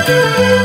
Música